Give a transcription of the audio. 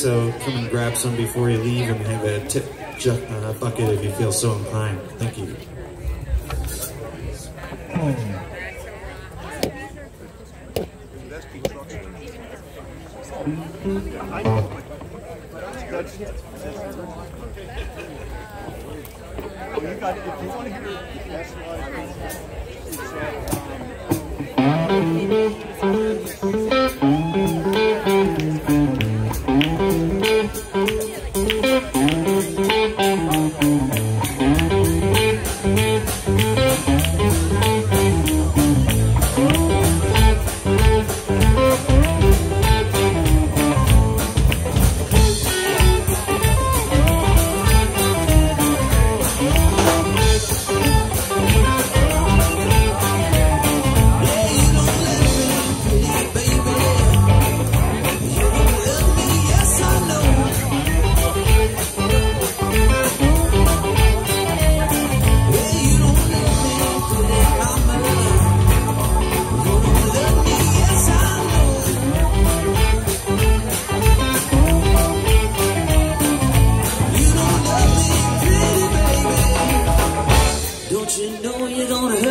so come and grab some before you leave and have a tip uh, bucket if you feel so inclined. Thank you. You you know you're gonna hurt